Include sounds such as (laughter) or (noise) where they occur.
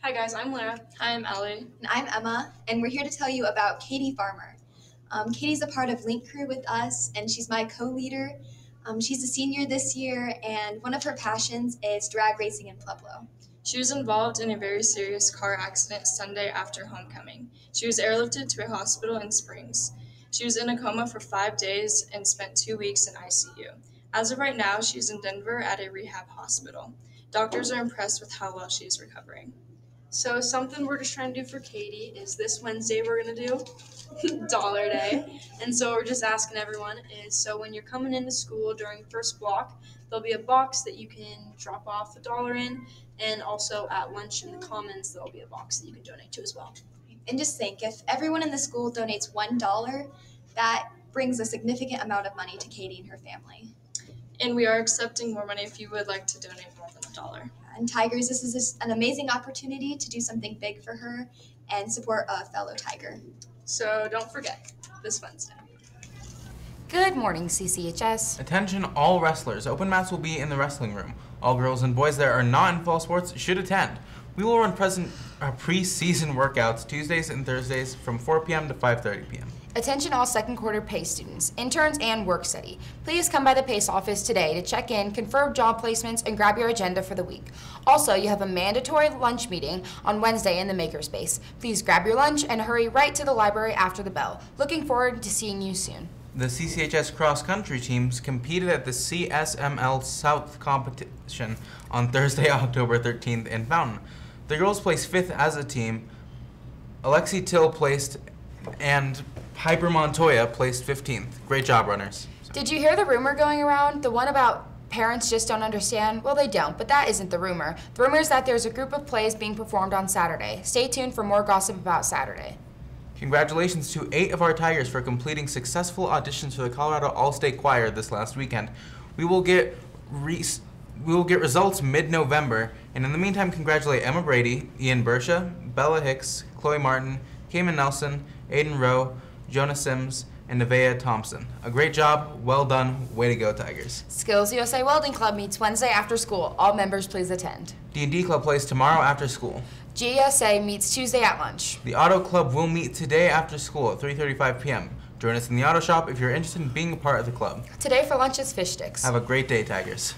Hi guys, I'm Lara. Hi, I'm Ellie. And I'm Emma, and we're here to tell you about Katie Farmer. Um, Katie's a part of Link Crew with us, and she's my co leader. Um, she's a senior this year, and one of her passions is drag racing in Pueblo. She was involved in a very serious car accident Sunday after homecoming. She was airlifted to a hospital in Springs. She was in a coma for five days and spent two weeks in ICU. As of right now, she's in Denver at a rehab hospital. Doctors are impressed with how well she is recovering. So something we're just trying to do for Katie is this Wednesday we're gonna do (laughs) Dollar Day, and so we're just asking everyone is so when you're coming into school during first block, there'll be a box that you can drop off a dollar in, and also at lunch in the commons there'll be a box that you can donate to as well. And just think if everyone in the school donates $1, that brings a significant amount of money to Katie and her family. And we are accepting more money if you would like to donate more than a dollar. And Tigers, this is just an amazing opportunity to do something big for her and support a fellow Tiger. So don't forget this Wednesday. Good morning, CCHS. Attention all wrestlers. Open mats will be in the wrestling room. All girls and boys that are not in fall sports should attend. We will run present uh, pre-season workouts Tuesdays and Thursdays from 4 p.m. to 5:30 p.m. Attention all second quarter PACE students, interns, and work study. Please come by the PACE office today to check in, confirm job placements, and grab your agenda for the week. Also, you have a mandatory lunch meeting on Wednesday in the Makerspace. Please grab your lunch and hurry right to the library after the bell. Looking forward to seeing you soon. The CCHS cross country teams competed at the CSML South competition on Thursday, (laughs) October 13th in Fountain. The girls placed fifth as a team. Alexi Till placed and Piper Montoya placed 15th. Great job, runners. Did you hear the rumor going around? The one about parents just don't understand? Well, they don't, but that isn't the rumor. The rumor is that there's a group of plays being performed on Saturday. Stay tuned for more gossip about Saturday. Congratulations to eight of our Tigers for completing successful auditions for the Colorado All-State Choir this last weekend. We will get re- we will get results mid-November, and in the meantime, congratulate Emma Brady, Ian Bersha, Bella Hicks, Chloe Martin, Cayman Nelson, Aiden Rowe, Jonah Sims, and Nevaeh Thompson. A great job, well done, way to go Tigers. Skills USA Welding Club meets Wednesday after school. All members please attend. D&D Club plays tomorrow after school. GSA meets Tuesday at lunch. The Auto Club will meet today after school at 3.35 p.m. Join us in the auto shop if you're interested in being a part of the club. Today for lunch is fish sticks. Have a great day, Tigers.